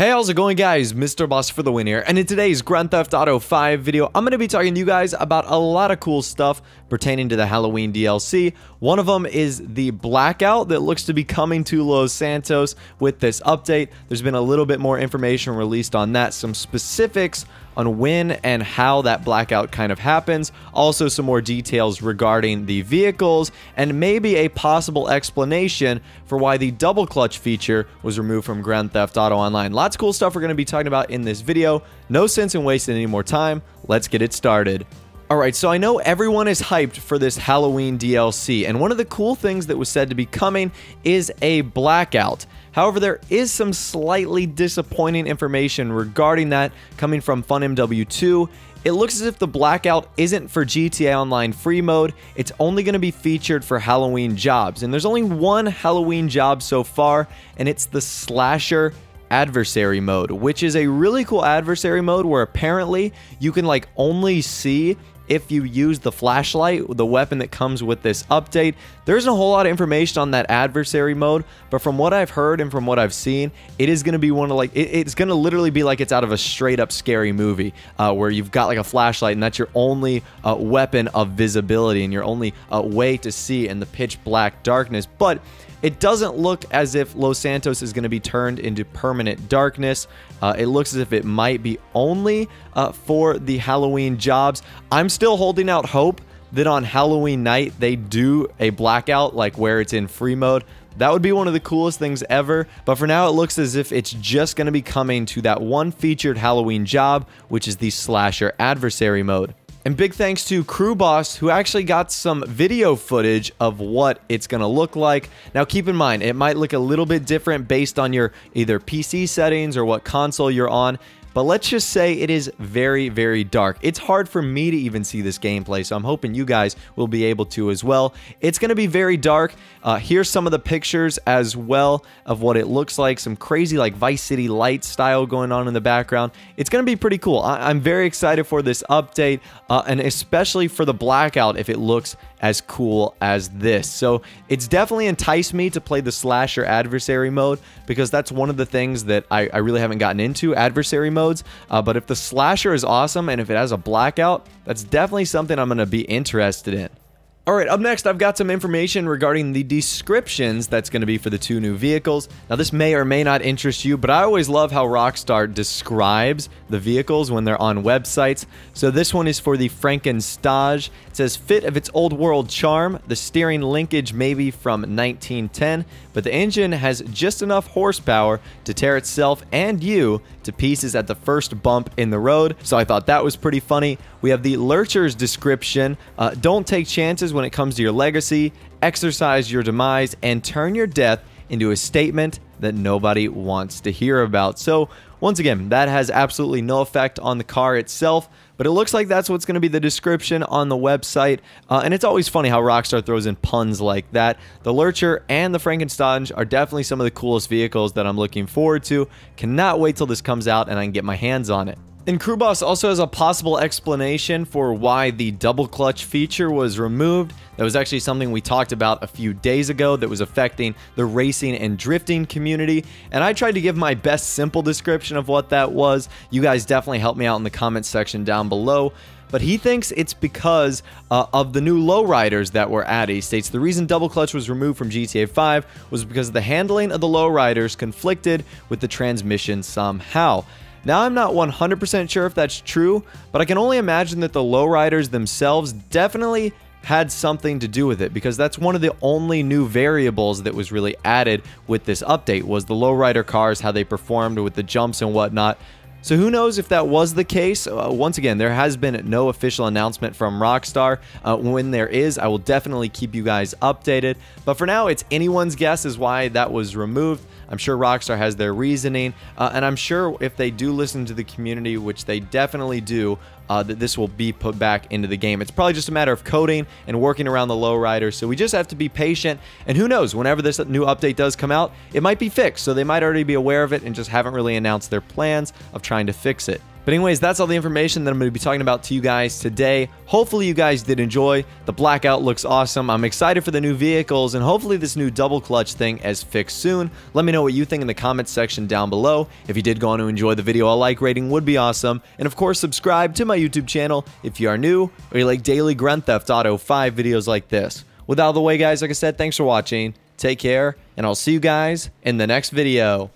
Hey, how's it going guys? Mr. Boss for the win here, and in today's Grand Theft Auto 5 video, I'm going to be talking to you guys about a lot of cool stuff pertaining to the Halloween DLC. One of them is the blackout that looks to be coming to Los Santos with this update. There's been a little bit more information released on that, some specifics on when and how that blackout kind of happens, also some more details regarding the vehicles, and maybe a possible explanation for why the double clutch feature was removed from Grand Theft Auto Online. Lots of cool stuff we're going to be talking about in this video. No sense in wasting any more time. Let's get it started. Alright, so I know everyone is hyped for this Halloween DLC, and one of the cool things that was said to be coming is a blackout. However, there is some slightly disappointing information regarding that coming from FunMW2. It looks as if the blackout isn't for GTA Online free mode, it's only going to be featured for Halloween jobs. And there's only one Halloween job so far, and it's the Slasher adversary mode, which is a really cool adversary mode where apparently you can like only see if you use the flashlight, the weapon that comes with this update. There isn't a whole lot of information on that adversary mode, but from what I've heard and from what I've seen, it is going to be one of like, it, it's going to literally be like it's out of a straight up scary movie uh, where you've got like a flashlight and that's your only uh, weapon of visibility and your only uh, way to see in the pitch black darkness. But it doesn't look as if Los Santos is going to be turned into permanent darkness. Uh, it looks as if it might be only uh, for the Halloween jobs. I'm still holding out hope that on Halloween night they do a blackout like where it's in free mode. That would be one of the coolest things ever, but for now it looks as if it's just going to be coming to that one featured Halloween job, which is the Slasher Adversary mode. And big thanks to Crew Boss, who actually got some video footage of what it's going to look like. Now, keep in mind, it might look a little bit different based on your either PC settings or what console you're on. But let's just say it is very, very dark. It's hard for me to even see this gameplay, so I'm hoping you guys will be able to as well. It's going to be very dark. Uh, here's some of the pictures as well of what it looks like. Some crazy like Vice City light style going on in the background. It's going to be pretty cool. I am very excited for this update, uh, and especially for the blackout if it looks as cool as this. So it's definitely enticed me to play the slasher adversary mode because that's one of the things that I, I really haven't gotten into adversary modes. Uh, but if the slasher is awesome and if it has a blackout, that's definitely something I'm going to be interested in. Alright, up next I've got some information regarding the descriptions that's going to be for the two new vehicles. Now this may or may not interest you, but I always love how Rockstar describes the vehicles when they're on websites. So this one is for the Frankenstange. It says, fit of its old world charm, the steering linkage may be from 1910, but the engine has just enough horsepower to tear itself and you to pieces at the first bump in the road. So I thought that was pretty funny. We have the Lurcher's description. Uh, don't take chances when it comes to your legacy, exercise your demise, and turn your death into a statement that nobody wants to hear about. So once again, that has absolutely no effect on the car itself, but it looks like that's what's going to be the description on the website. Uh, and it's always funny how Rockstar throws in puns like that. The Lurcher and the Frankenstein are definitely some of the coolest vehicles that I'm looking forward to. Cannot wait till this comes out and I can get my hands on it. And Crewboss also has a possible explanation for why the double clutch feature was removed. That was actually something we talked about a few days ago that was affecting the racing and drifting community. And I tried to give my best simple description of what that was. You guys definitely help me out in the comments section down below but he thinks it's because uh, of the new lowriders that were added. He states the reason double clutch was removed from GTA 5 was because the handling of the lowriders conflicted with the transmission somehow. Now, I'm not 100% sure if that's true, but I can only imagine that the lowriders themselves definitely had something to do with it because that's one of the only new variables that was really added with this update was the lowrider cars, how they performed with the jumps and whatnot. So who knows if that was the case? Uh, once again, there has been no official announcement from Rockstar. Uh, when there is, I will definitely keep you guys updated. But for now, it's anyone's guess as why that was removed. I'm sure Rockstar has their reasoning, uh, and I'm sure if they do listen to the community, which they definitely do, uh, that this will be put back into the game. It's probably just a matter of coding and working around the lowriders, so we just have to be patient, and who knows, whenever this new update does come out, it might be fixed, so they might already be aware of it and just haven't really announced their plans of trying to fix it. But anyways, that's all the information that I'm going to be talking about to you guys today. Hopefully you guys did enjoy. The blackout looks awesome. I'm excited for the new vehicles and hopefully this new double clutch thing is fixed soon. Let me know what you think in the comments section down below. If you did go on to enjoy the video, a like rating would be awesome. And of course, subscribe to my YouTube channel if you are new or you like daily Grand Theft Auto 5 videos like this. With out of the way, guys, like I said, thanks for watching. Take care, and I'll see you guys in the next video.